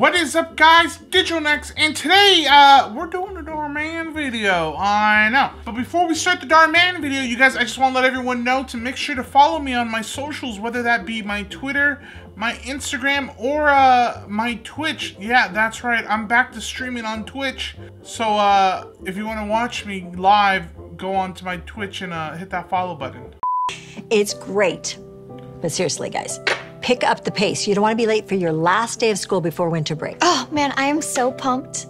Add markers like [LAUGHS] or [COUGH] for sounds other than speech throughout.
What is up, guys? DigitalNex, and today, uh, we're doing a Dhar Mann video. I know. But before we start the Dhar Mann video, you guys, I just want to let everyone know to make sure to follow me on my socials, whether that be my Twitter, my Instagram, or, uh, my Twitch. Yeah, that's right. I'm back to streaming on Twitch. So, uh, if you want to watch me live, go on to my Twitch and, uh, hit that follow button. It's great. But seriously, guys, pick up the pace. You don't want to be late for your last day of school before winter break. Oh man, I am so pumped.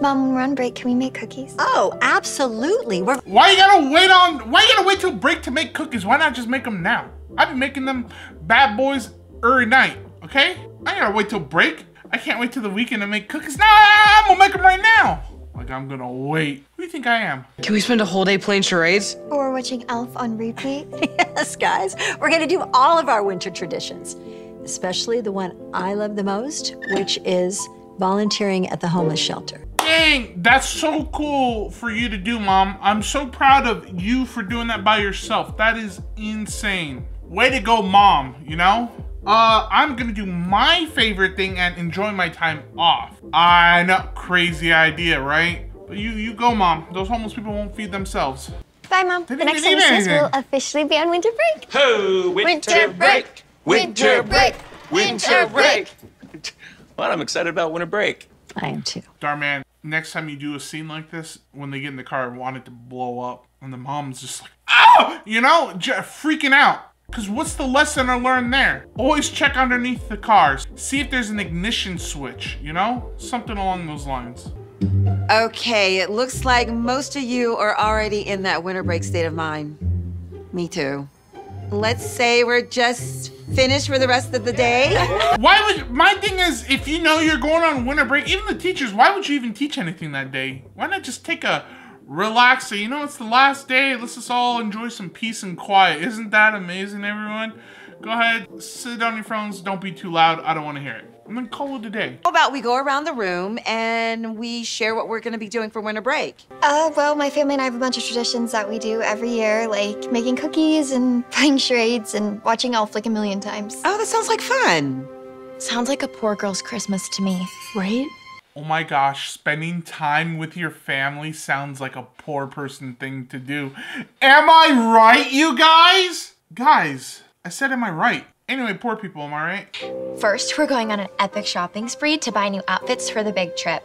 Mom, when we're on break, can we make cookies? Oh, absolutely. We're Why you gotta wait on? Why you gotta wait till break to make cookies? Why not just make them now? I've been making them bad boys every night. Okay? I gotta wait till break. I can't wait till the weekend to make cookies. Nah, I'm gonna make them right now. Like I'm gonna wait. Who do you think I am? Can we spend a whole day playing charades? Or watching Elf on repeat? [LAUGHS] yes, guys. We're going to do all of our winter traditions, especially the one I love the most, which is volunteering at the homeless shelter. Dang, that's so cool for you to do, Mom. I'm so proud of you for doing that by yourself. That is insane. Way to go, Mom, you know? Uh, I'm gonna do my favorite thing and enjoy my time off. I know, crazy idea, right? But you, you go, Mom. Those homeless people won't feed themselves. Bye, Mom. They The next time even we see eat us, we'll officially be on winter break. Ho, winter, break, winter break, winter break. [LAUGHS] Well, I'm excited about winter break. I am too. Dhar Mann, next time you do a scene like this, when they get in the car, I want it to blow up. And the mom's just like, oh! You know, j- freaking out. Because what's the lesson I learned there? Always check underneath the cars. See if there's an ignition switch, you know? Something along those lines. Okay, it looks like most of you are already in that winter break state of mind. Me too. Let's say we're just finished for the rest of the day. [LAUGHS] Why would, my thing is, if you know you're going on winter break, even the teachers, why would you even teach anything that day? Why not just take a relax day? You know, it's the last day. Let's just all enjoy some peace and quiet. Isn't that amazing, everyone? Go ahead, sit on your phones. Don't be too loud. I don't want to hear it. And then call it a day. How about we go around the room and we share what we're gonna be doing for winter break? Uh, well, my family and I have a bunch of traditions that we do every year, like making cookies and [LAUGHS] playing charades and watching Elf like a million times. Oh, that sounds like fun. Sounds like a poor girl's Christmas to me. Right? Oh my gosh, spending time with your family sounds like a poor person thing to do. Am I right, you guys? Guys, I said, am I right? Anyway, poor people, am I right? First, we're going on an epic shopping spree to buy new outfits for the big trip.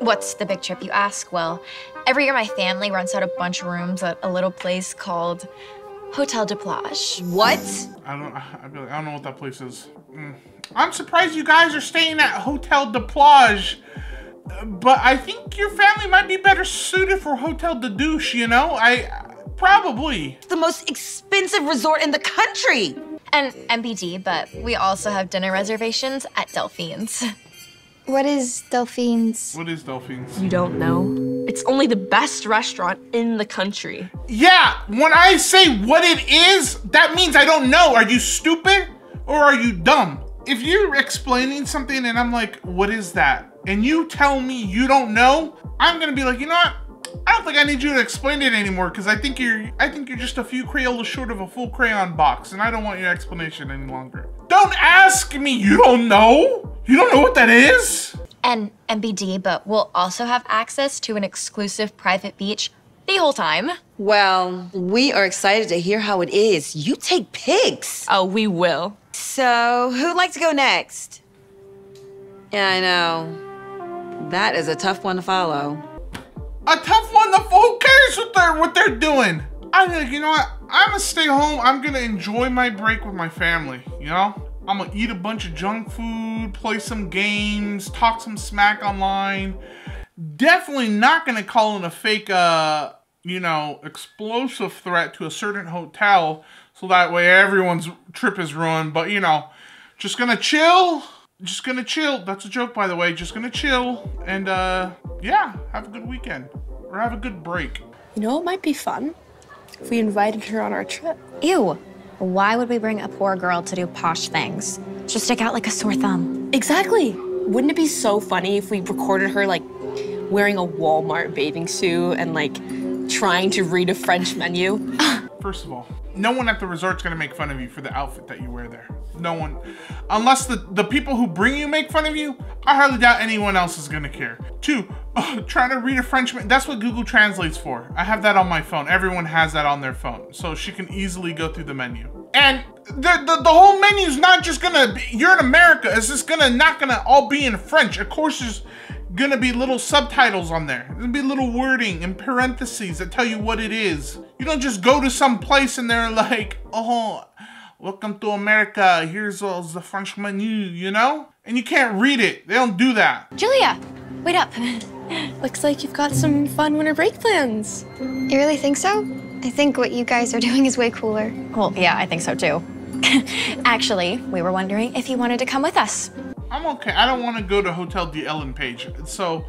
What's the big trip, you ask? Well, every year my family rents out a bunch of rooms at a little place called Hotel de Plage. What? I don't. I, feel like, I don't know what that place is. Mm. I'm surprised you guys are staying at Hotel de Plage, but I think your family might be better suited for Hotel de Douche. You know, I probably. It's the most expensive resort in the country. And NBD, but we also have dinner reservations at Delphine's. [LAUGHS] What is Delphine's? What is Delphines? You don't know? It's only the best restaurant in the country. Yeah, when I say what it is, that means I don't know. Are you stupid or are you dumb? If you're explaining something and I'm like, what is that? And you tell me you don't know, I'm gonna be like, you know what? I don't think I need you to explain it anymore because I think you're I think you're just a few Crayolas short of a full crayon box, and I don't want your explanation any longer. Don't ask me, you don't know? You don't know what that is? And NBD, but we'll also have access to an exclusive private beach the whole time. Well, we are excited to hear how it is. You take pics. Oh, we will. So, who'd like to go next? Yeah, I know. That is a tough one to follow. A tough one. Who cares what they're what they're doing? I'm like, you know what? I'm gonna stay home. I'm gonna enjoy my break with my family. You know, I'm gonna eat a bunch of junk food, play some games, talk some smack online. Definitely not gonna call in a fake, uh, you know, explosive threat to a certain hotel, so that way everyone's trip is ruined. But you know, just gonna chill. Just gonna chill. That's a joke, by the way. Just gonna chill and uh, yeah, have a good weekend or have a good break. You know it might be fun? If we invited her on our trip. Ew. Why would we bring a poor girl to do posh things? She'll stick out like a sore thumb. Exactly. Wouldn't it be so funny if we recorded her like wearing a Walmart bathing suit and like trying to read a French menu? First of all, no one at the resort's gonna make fun of you for the outfit that you wear there. No one, unless the, the people who bring you make fun of you, I hardly doubt anyone else is gonna care. Two, [LAUGHS] trying to read a French, that's what Google Translates for. I have that on my phone. Everyone has that on their phone. So she can easily go through the menu. And the, the, the whole menu is not just gonna be, you're in America, it's just gonna, not gonna all be in French. Of course, there's gonna be little subtitles on there. There'll be little wording and parentheses that tell you what it is. You don't just go to some place and they're like, oh, welcome to America. Here's all the French menu, you know? And you can't read it. They don't do that. Julia, wait up. [LAUGHS] Looks like you've got some fun winter break plans. You really think so? I think what you guys are doing is way cooler. Well, yeah, I think so too. [LAUGHS] Actually, we were wondering if you wanted to come with us. I'm okay. I don't want to go to Hotel D Ellen Page. So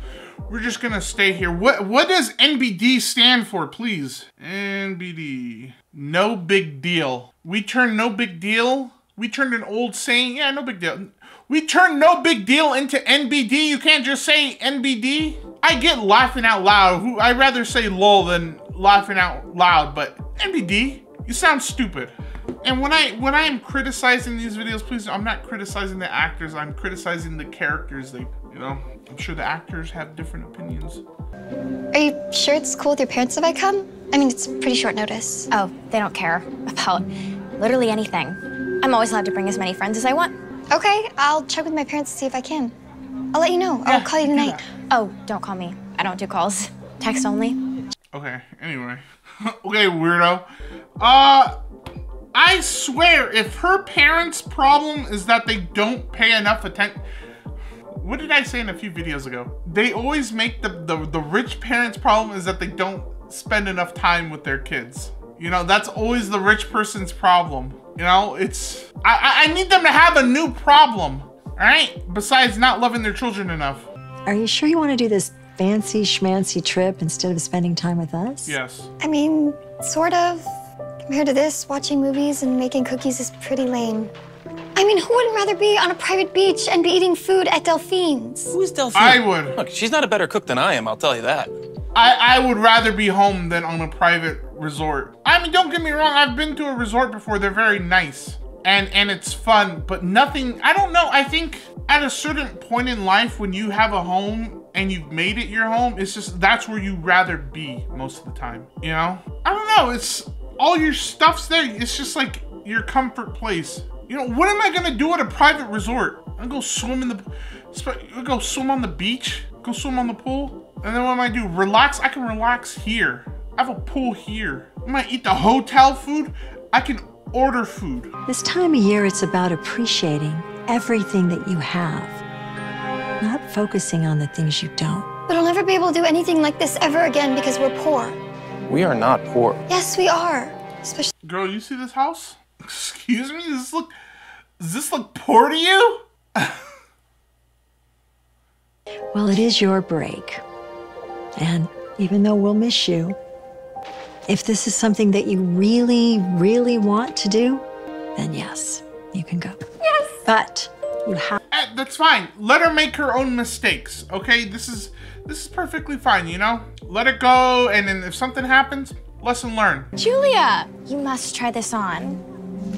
we're just gonna stay here. What what does NBD stand for, please? NBD. No big deal. We turn no big deal. We turned an old saying. Yeah, no big deal. We turned no big deal into NBD. You can't just say NBD. I get laughing out loud. Who I'd rather say lol than laughing out loud, but NBD. You sound stupid. And when I when I am criticizing these videos, please, I'm not criticizing the actors. I'm criticizing the characters. They, you know, I'm sure the actors have different opinions. Are you sure it's cool with your parents if I come? I mean, it's pretty short notice. Oh, they don't care about literally anything. I'm always allowed to bring as many friends as I want. Okay, I'll check with my parents to see if I can. I'll let you know. I'll call you tonight. Oh, don't call me. I don't do calls. Text only. Okay. Anyway. [LAUGHS] okay, weirdo. Uh. I swear, if her parents' problem is that they don't pay enough attention, what did I say in a few videos ago? They always make the, the, the rich parents' problem is that they don't spend enough time with their kids. You know, that's always the rich person's problem. You know, it's, I, I need them to have a new problem, all right? Besides not loving their children enough. Are you sure you want to do this fancy schmancy trip instead of spending time with us? Yes. I mean, sort of. Compared to this, watching movies and making cookies is pretty lame. I mean, who wouldn't rather be on a private beach and be eating food at Delphine's? Who's Delphine? I would. Look, she's not a better cook than I am, I'll tell you that. I, I would rather be home than on a private resort. I mean, don't get me wrong, I've been to a resort before. They're very nice. And and it's fun, but nothing, I don't know. I think at a certain point in life when you have a home and you've made it your home, it's just that's where you rather be most of the time. You know? I don't know, it's all your stuff's there. It's just like your comfort place. You know, what am I gonna do at a private resort? I go swim in the, I go swim on the beach, go swim on the pool, and then what am I do? Relax? I can relax here. I have a pool here. I might eat the hotel food. I can order food. This time of year, it's about appreciating everything that you have, not focusing on the things you don't. But I'll never be able to do anything like this ever again because we're poor. We are not poor. Yes, we are. Especially. Girl, you see this house? [LAUGHS] Excuse me? Does this look. Does this look poor to you? [LAUGHS] well, it is your break. And even though we'll miss you, if this is something that you really, really want to do, then yes, you can go. Yes! But you have. Eh, that's fine. Let her make her own mistakes, okay? This is this is perfectly fine, you know? Let it go, and then if something happens, lesson learned. Julia, you must try this on.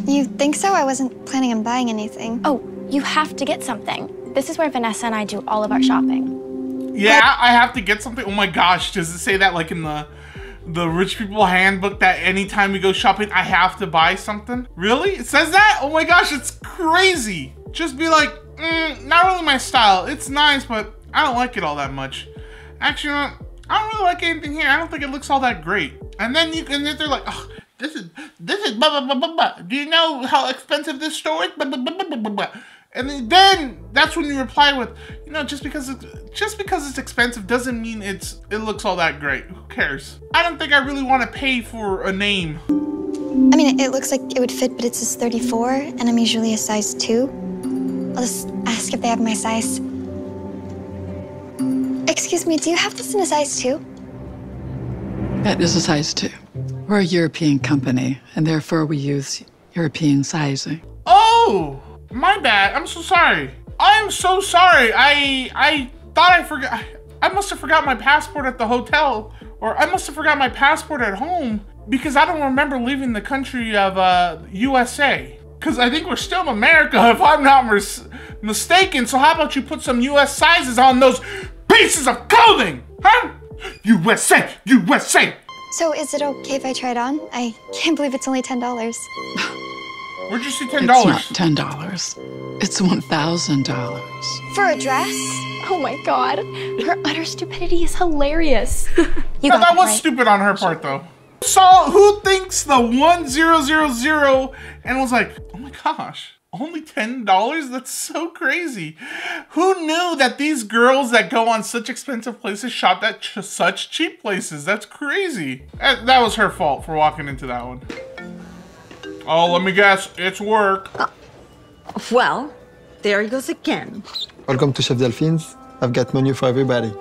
You think so? I wasn't planning on buying anything. Oh, you have to get something. This is where Vanessa and I do all of our shopping. Yeah, but I have to get something. Oh my gosh, does it say that like in the the rich people handbook that anytime we go shopping, I have to buy something? Really? It says that? Oh my gosh, it's crazy. Just be like, mm, not really my style. It's nice, but I don't like it all that much. Actually, I don't really like anything here. I don't think it looks all that great. And then you can, they're like, oh, this is, this is blah, blah, blah, blah, blah. Do you know how expensive this store is? Blah, blah, blah, blah, blah, blah. And then that's when you reply with, you know, just because it's, just because it's expensive doesn't mean it's it looks all that great. Who cares? I don't think I really want to pay for a name. I mean, it looks like it would fit, but it's a 34, and I'm usually a size 2. I'll just ask if they have my size. Excuse me, do you have this in a size 2? That is a size 2. We're a European company, and therefore we use European sizing. Oh! My bad. I'm so sorry. I'm so sorry. I I thought I forgot. I must have forgot my passport at the hotel, or I must have forgot my passport at home. because I don't remember leaving the country of uh, USA. Because I think we're still in America, if I'm not mis- mistaken. So how about you put some US sizes on those pieces of clothing, huh? USA, USA. So is it okay if I try it on? I can't believe it's only $10. [SIGHS] Where'd you see $10? It's dollars? not ten dollars. It's one thousand dollars. For a dress? Oh my god. Her utter stupidity is hilarious. [LAUGHS] You No, got that was right. stupid on her part, though. So who thinks the one zero zero zero and was like, oh my gosh, only ten dollars? That's so crazy. Who knew that these girls that go on such expensive places shop at ch- such cheap places? That's crazy. That, that was her fault for walking into that one. Oh, let me guess, it's work. Uh, well, there he goes again. Welcome to Chef Delphine's. I've got menu for everybody.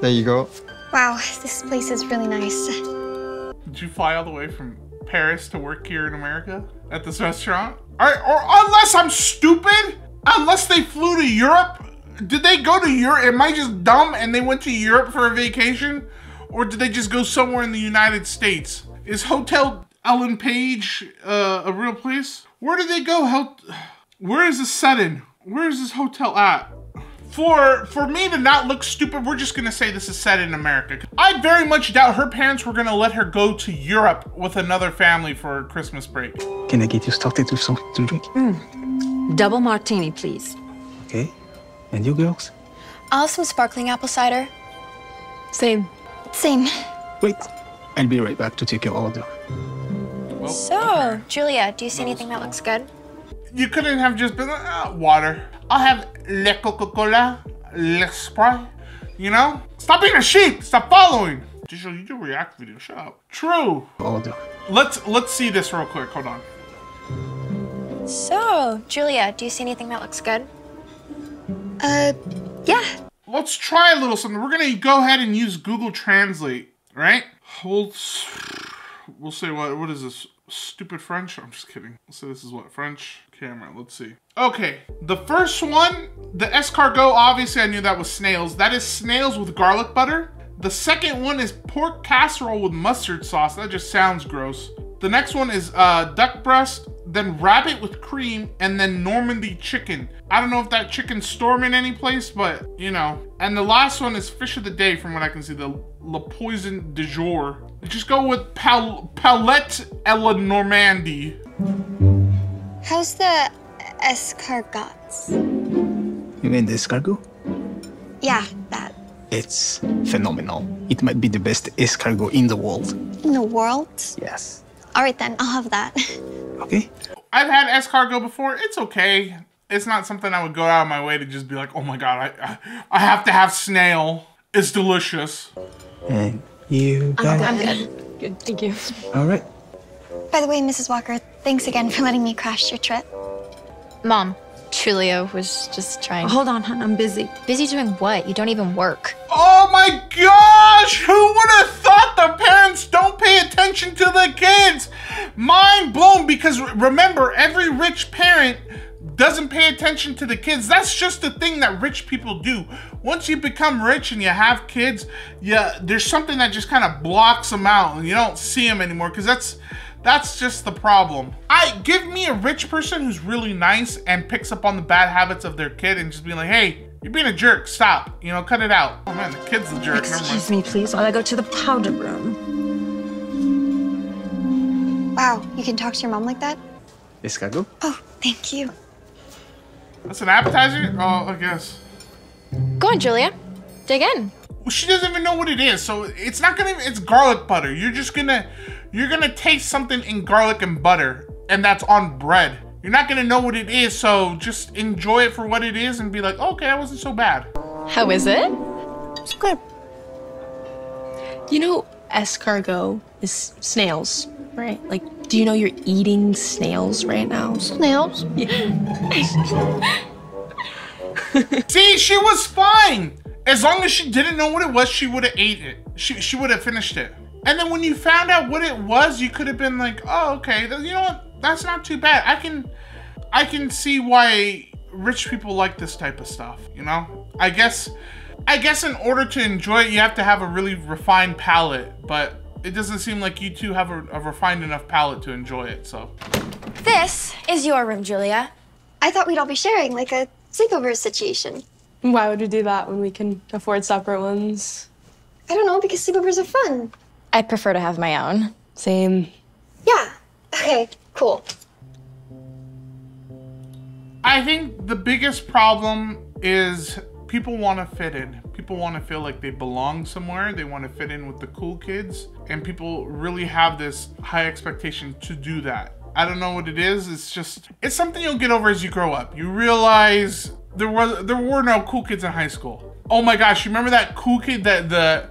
There you go. Wow, this place is really nice. Did you fly all the way from Paris to work here in America at this restaurant? Or, or unless I'm stupid, unless they flew to Europe, did they go to Europe? Am I just dumb and they went to Europe for a vacation? Or did they just go somewhere in the United States? Is Hotel Ellen Page uh, a real place? Where did they go? How, where is this set in? Where is this hotel at? For for me to not look stupid, we're just gonna say this is set in America. I very much doubt her parents were gonna let her go to Europe with another family for Christmas break. Can I get you started with something to drink? Double martini, please. Okay. And you girls? I'll have some sparkling apple cider. Same. Same. Wait. I'll be right back to take your order. So, Julia, do you see anything that looks good? You couldn't have just been like, ah, water. I'll have Le Coca-Cola, Le Sprite. You know? Stop being a sheep. Stop following. Digital, you do react video. Shut up. True. Order. Let's let's see this real quick. Hold on. So, Julia, do you see anything that looks good? Uh, yeah. Let's try a little something. We're gonna go ahead and use Google Translate, right? We'll we'll say what what is this? Stupid French? I'm just kidding. Let's say this is what French camera. Let's see. Okay, the first one, the escargot. Obviously, I knew that was snails. That is snails with garlic butter. The second one is pork casserole with mustard sauce. That just sounds gross. The next one is uh, duck breast, then rabbit with cream, and then Normandy chicken. I don't know if that chicken's storming any place, but you know. And the last one is fish of the day, from what I can see, the Le Poisson du jour. Just go with pal- Palette à la Normandie. How's the escargots? You mean the escargot? Yeah, that. It's phenomenal. It might be the best escargot in the world. In the world? Yes. All right then, I'll have that. Okay. I've had escargot before. It's okay. It's not something I would go out of my way to just be like, oh my god, I, I, I have to have snail. It's delicious. And you guys? I'm good. Good, thank you. All right. By the way, Mrs. Walker, thanks again for letting me crash your trip. Mom, Julia was just trying. Hold on, hon, I'm busy. Busy doing what? You don't even work. Oh my gosh! Who would have thought the parents don't pay attention to the kids? Mind blown because remember, every rich parent doesn't pay attention to the kids. That's just the thing that rich people do. Once you become rich and you have kids, yeah, there's something that just kind of blocks them out and you don't see them anymore because that's that's just the problem. I give me a rich person who's really nice and picks up on the bad habits of their kid and just being like, hey, you're being a jerk. Stop. You know, cut it out. Oh man, the kid's the jerk. Excuse me, please, while I go to the powder room. Wow, you can talk to your mom like that? Escargot? Oh, thank you. That's an appetizer? Oh, I guess. Go on, Julia. Dig in. She doesn't even know what it is, so it's not gonna. It's garlic butter. You're just gonna, you're gonna taste something in garlic and butter, and that's on bread. You're not gonna know what it is, so just enjoy it for what it is and be like, okay, that wasn't so bad. How is it? It's good. You know, escargot is snails, right? Like, do you know you're eating snails right now? Snails? Yeah. [LAUGHS] See, she was fine. As long as she didn't know what it was, she would have ate it. She she would have finished it. And then when you found out what it was, you could have been like, oh, okay, you know what? That's not too bad. I can, I can see why rich people like this type of stuff. You know, I guess, I guess in order to enjoy it, you have to have a really refined palate. But it doesn't seem like you two have a, a refined enough palate to enjoy it. So This is your room, Julia. I thought we'd all be sharing, like a sleepover situation. Why would we do that when we can afford separate ones? I don't know, because sleepovers are fun. I prefer to have my own. Same. Yeah. Okay, cool. I think the biggest problem is people want to fit in. People want to feel like they belong somewhere. They want to fit in with the cool kids. And people really have this high expectation to do that. I don't know what it is. It's just it's something you'll get over as you grow up. You realize there was there were no cool kids in high school. Oh my gosh, you remember that cool kid that the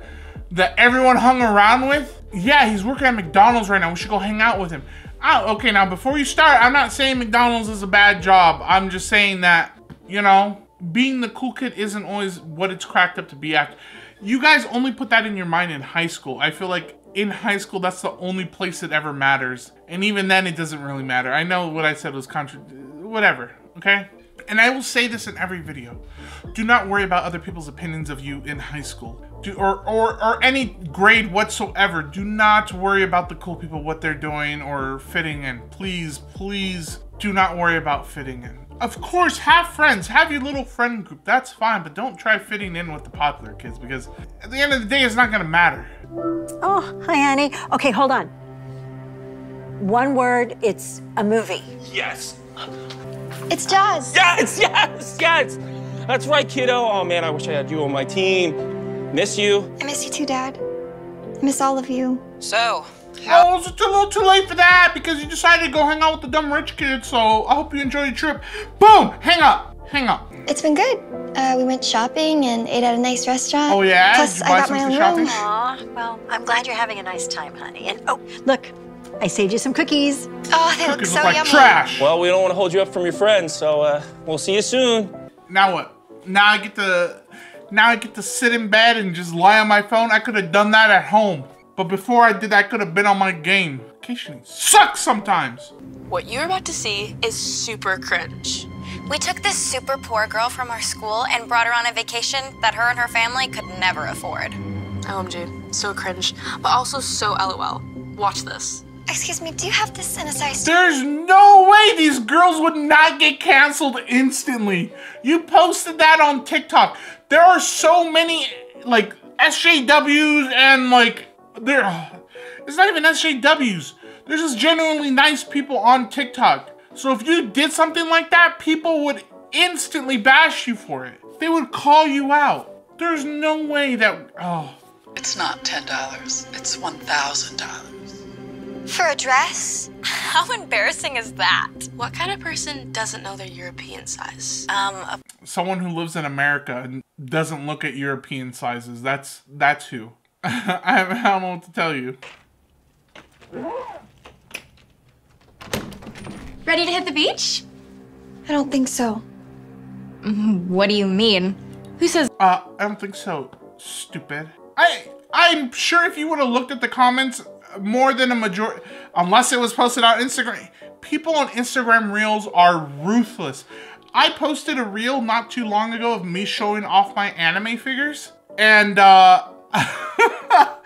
that everyone hung around with? Yeah, he's working at McDonald's right now. We should go hang out with him. Oh, okay, now before you start, I'm not saying McDonald's is a bad job. I'm just saying that, you know, being the cool kid isn't always what it's cracked up to be at. You guys only put that in your mind in high school. I feel like in high school, that's the only place it ever matters. And even then, it doesn't really matter. I know what I said was contra- whatever, okay? And I will say this in every video. Do not worry about other people's opinions of you in high school. Do, or, or, or any grade whatsoever. Do not worry about the cool people, what they're doing or fitting in. Please, please do not worry about fitting in. Of course, have friends, have your little friend group. That's fine, but don't try fitting in with the popular kids because at the end of the day, it's not gonna matter. Oh, hi, honey. Okay, hold on. One word, it's a movie. Yes. It's Jaws. Yes, [LAUGHS] yes, yes. That's right, kiddo. Oh man, I wish I had you on my team. Miss you. I miss you too, Dad. I miss all of you. So, Oh, it's a little too late for that because you decided to go hang out with the dumb rich kid. So I hope you enjoy your trip. Boom! Hang up. Hang up. It's been good. Uh, we went shopping and ate at a nice restaurant. Oh yeah. Plus, Did you buy I got my some own for shopping? room. Aw, well, I'm glad you're having a nice time, honey. And oh, look, I saved you some cookies. Oh, they look so look like yummy. trash. Well, we don't want to hold you up from your friends, so uh, we'll see you soon. Now what? Now I get to now I get to sit in bed and just lie on my phone. I could have done that at home. But before I did, that, I could have been on my game. Vacationing sucks sometimes. What you're about to see is super cringe. We took this super poor girl from our school and brought her on a vacation that her and her family could never afford. OMG, so cringe, but also so LOL. Watch this. Excuse me, do you have this in a size? There's no way these girls would not get canceled instantly. You posted that on TikTok. There are so many like SJWs and like there it's not even SJWs. There's just genuinely nice people on TikTok. So if you did something like that, people would instantly bash you for it. They would call you out. There's no way that oh It's not $10, it's $1,000. For a dress? How embarrassing is that? What kind of person doesn't know their European size? Um, a someone who lives in America and doesn't look at European sizes. That's that's who. [LAUGHS] I, I don't know what to tell you. ready to hit the beach? I don't think so. What do you mean? Who says Uh, I don't think so. Stupid. I I'm sure if you would have looked at the comments, more than a majority, unless it was posted on Instagram, people on Instagram Reels are ruthless. I posted a reel not too long ago of me showing off my anime figures, and uh, [LAUGHS]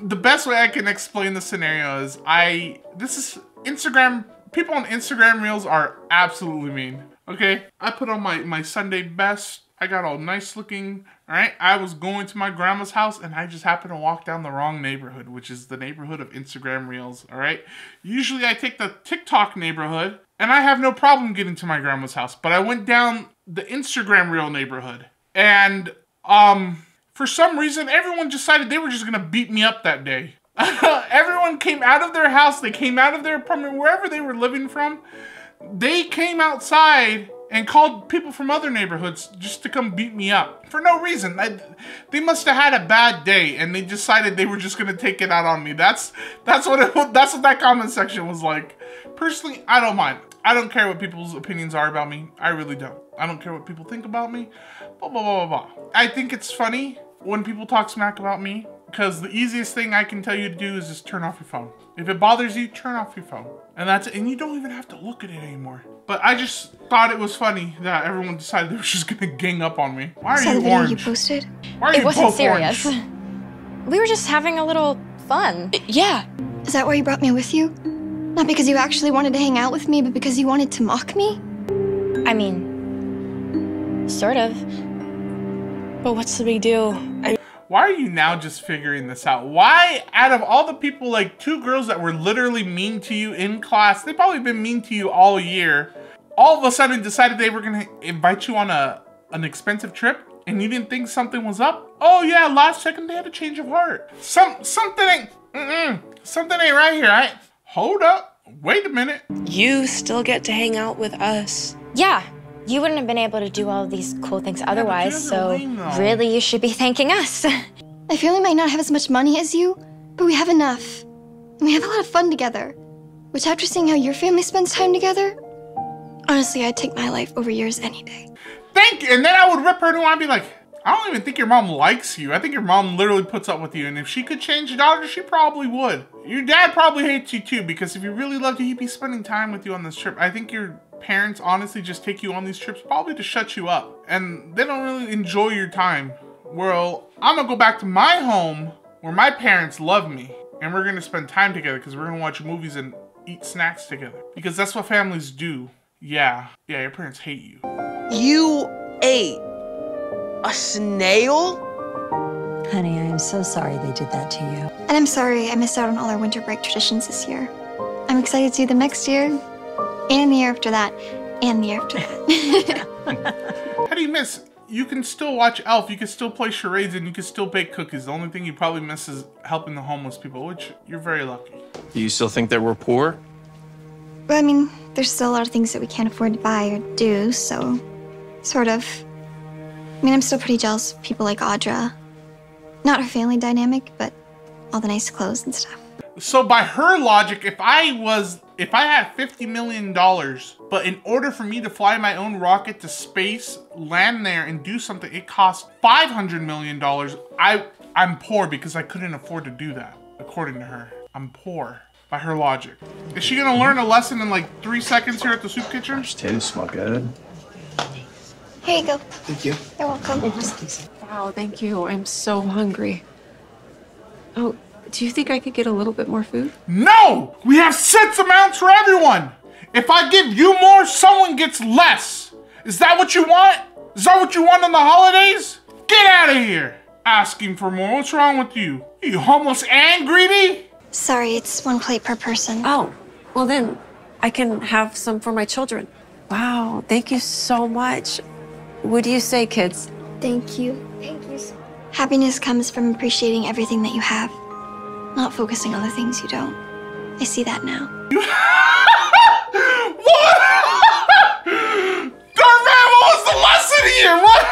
the best way I can explain the scenario is I this is Instagram people on Instagram reels are absolutely mean. Okay? I put on my my Sunday best. I got all nice looking. All right? I was going to my grandma's house and I just happened to walk down the wrong neighborhood, which is the neighborhood of Instagram reels, all right? Usually I take the TikTok neighborhood and I have no problem getting to my grandma's house, but I went down the Instagram reel neighborhood and um for some reason, everyone decided they were just gonna beat me up that day. [LAUGHS] everyone came out of their house, they came out of their apartment, wherever they were living from. They came outside and called people from other neighborhoods just to come beat me up for no reason. I, they must have had a bad day and they decided they were just gonna take it out on me. That's that's what it, [LAUGHS] that's what that comment section was like. Personally, I don't mind. I don't care what people's opinions are about me. I really don't. I don't care what people think about me. Blah blah blah blah blah. I think it's funny when people talk smack about me because the easiest thing I can tell you to do is just turn off your phone. If it bothers you, turn off your phone. And that's it. And you don't even have to look at it anymore. But I just thought it was funny that everyone decided they were just gonna gang up on me. Why are Saw the you video orange? you posted? Why are it you wasn't both serious? orange? We were just having a little fun. Yeah. Is that why you brought me with you? Not because you actually wanted to hang out with me, but because you wanted to mock me? I mean, sort of. But what's the big deal? I Why are you now just figuring this out? Why, out of all the people, like two girls that were literally mean to you in class, they probably been mean to you all year, all of a sudden decided they were gonna invite you on a an expensive trip, and you didn't think something was up? Oh yeah, last second they had a change of heart. Some something ain't mm-mm, something ain't right here. I hold up, wait a minute. You still get to hang out with us. Yeah, you wouldn't have been able to do all of these cool things otherwise, guys so lame, really you should be thanking us. My family might not have as much money as you, but we have enough. And we have a lot of fun together. Which, after seeing how your family spends time together, honestly, I'd take my life over yours any day. Thank you. And then I would rip her new and be like, I don't even think your mom likes you. I think your mom literally puts up with you. And if she could change your daughter, she probably would. Your dad probably hates you too, because if he really loved you, he'd be spending time with you on this trip. I think your parents honestly just take you on these trips probably to shut you up. And they don't really enjoy your time. Well, I'm gonna go back to my home where my parents love me. And we're gonna spend time together because we're gonna watch movies and eat snacks together. Because that's what families do. Yeah. Yeah, your parents hate you. You ate a snail? Honey, I am so sorry they did that to you. And I'm sorry I missed out on all our winter break traditions this year. I'm excited to do them next year, and the year after that, and the year after that. [LAUGHS] How do you miss? You can still watch Elf, you can still play charades, and you can still bake cookies. The only thing you probably miss is helping the homeless people, which you're very lucky. Do you still think that we're poor? but I mean, there's still a lot of things that we can't afford to buy or do, so sort of. I mean, I'm still pretty jealous of people like Audra. Not her family dynamic, but all the nice clothes and stuff. So by her logic, if I was, if I had fifty million dollars, but in order for me to fly my own rocket to space, land there, and do something, it costs five hundred million dollars. I, I'm poor because I couldn't afford to do that. According to her, I'm poor by her logic. Is she gonna learn a lesson in like three seconds here at the soup kitchen? Potatoes smell good. Here you go. Thank you. You're welcome. Oh, wow, thank you. I'm so hungry. Oh, do you think I could get a little bit more food? No! We have sets amounts for everyone! If I give you more, someone gets less! Is that what you want? Is that what you want on the holidays? Get out of here! Asking for more. What's wrong with you? You homeless and greedy? Sorry, it's one plate per person. Oh, well then I can have some for my children. Wow, thank you so much. What do you say, kids? Thank you. Thank you. Happiness comes from appreciating everything that you have, not focusing on the things you don't. I see that now. Dhar Mann, [LAUGHS] what was the lesson here? What?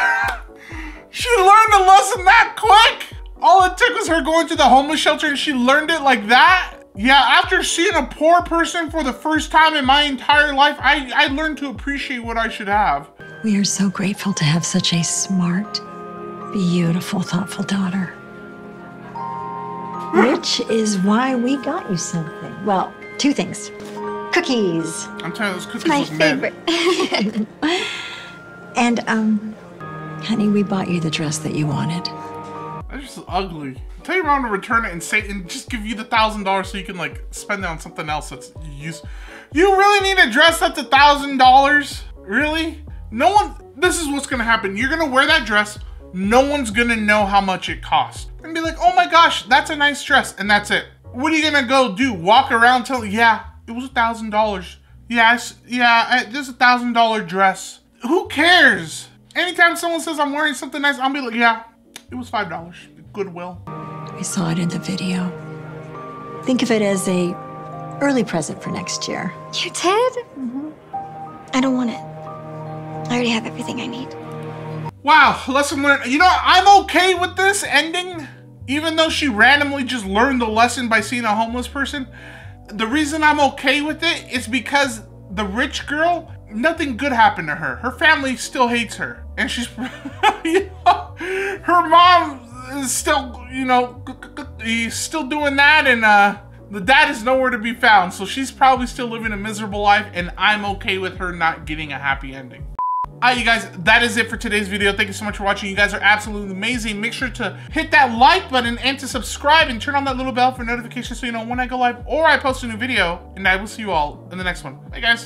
She learned a lesson that quick? All it took was her going to the homeless shelter and she learned it like that? Yeah, after seeing a poor person for the first time in my entire life, I, I learned to appreciate what I should have. We are so grateful to have such a smart, beautiful, thoughtful daughter. Which is why we got you something. Well, two things cookies. I'm telling you, those cookies My favorite. [LAUGHS] and, um, honey, we bought you the dress that you wanted. That's just ugly. Tell your mom to return it and say and just give you the thousand dollars so you can like spend it on something else that's use. You really need a dress that's a thousand dollars? Really? No one. This is what's gonna happen. You're gonna wear that dress. No one's gonna know how much it costs and be like, "Oh my gosh, that's a nice dress," and that's it. What are you gonna go do? Walk around tell? Yeah, it was a thousand dollars. Yes, yeah, I- this a thousand dollar dress. Who cares? Anytime someone says I'm wearing something nice, I'll be like, "Yeah, it was five dollars." Goodwill. We saw it in the video. Think of it as a early present for next year. You did? Mm-hmm. I don't want it. I already have everything I need. Wow, lesson learned. You know. I'm okay with this ending, even though she randomly just learned the lesson by seeing a homeless person. The reason I'm okay with it is because the rich girl, nothing good happened to her. Her family still hates her, and she's, [LAUGHS] you know, her mom is still, you know, he's still doing that, and uh, the dad is nowhere to be found. So she's probably still living a miserable life, and I'm okay with her not getting a happy ending. All right, you guys, that is it for today's video. Thank you so much for watching. You guys are absolutely amazing. Make sure to hit that like button and to subscribe and turn on that little bell for notifications so you know when I go live or I post a new video. And I will see you all in the next one. Bye, guys.